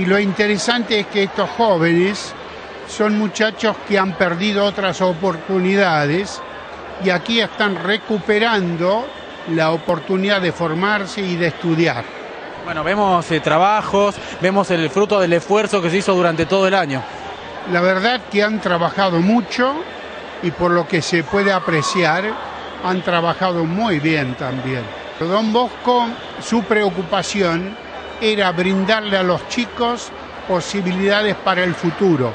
Y lo interesante es que estos jóvenes son muchachos que han perdido otras oportunidades y aquí están recuperando la oportunidad de formarse y de estudiar. Bueno, vemos eh, trabajos, vemos el fruto del esfuerzo que se hizo durante todo el año. La verdad que han trabajado mucho y por lo que se puede apreciar, han trabajado muy bien también. Don Bosco, su preocupación era brindarle a los chicos posibilidades para el futuro,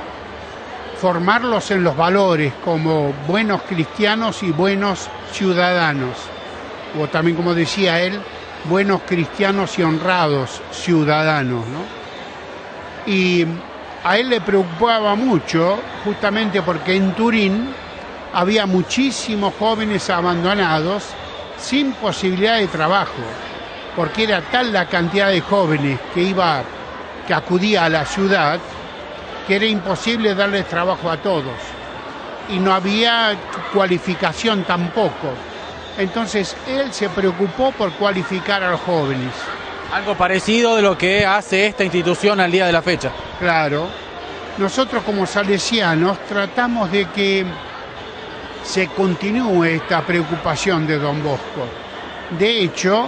formarlos en los valores como buenos cristianos y buenos ciudadanos, o también como decía él, buenos cristianos y honrados ciudadanos. ¿no? Y a él le preocupaba mucho, justamente porque en Turín había muchísimos jóvenes abandonados sin posibilidad de trabajo porque era tal la cantidad de jóvenes que iba, que acudía a la ciudad, que era imposible darles trabajo a todos. Y no había cualificación tampoco. Entonces él se preocupó por cualificar a los jóvenes. Algo parecido de lo que hace esta institución al día de la fecha. Claro. Nosotros como salesianos tratamos de que se continúe esta preocupación de Don Bosco. De hecho,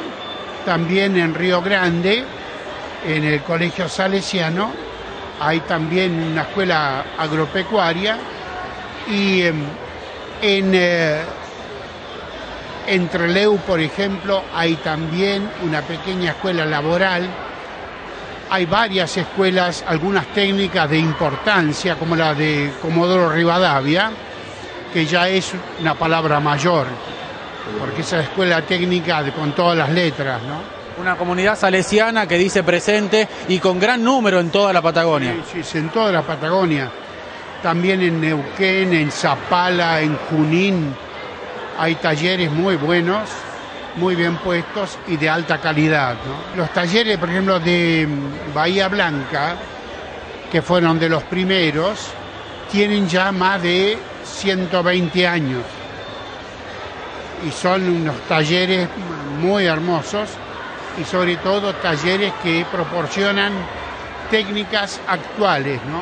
también en Río Grande, en el Colegio Salesiano, hay también una escuela agropecuaria. Y em, en, eh, en Treleu, por ejemplo, hay también una pequeña escuela laboral. Hay varias escuelas, algunas técnicas de importancia, como la de Comodoro Rivadavia, que ya es una palabra mayor porque esa escuela técnica con todas las letras, ¿no? Una comunidad salesiana que dice presente y con gran número en toda la Patagonia. Sí, sí, en toda la Patagonia. También en Neuquén, en Zapala, en Junín, hay talleres muy buenos, muy bien puestos y de alta calidad. ¿no? Los talleres, por ejemplo, de Bahía Blanca, que fueron de los primeros, tienen ya más de 120 años y son unos talleres muy hermosos y sobre todo talleres que proporcionan técnicas actuales, ¿no?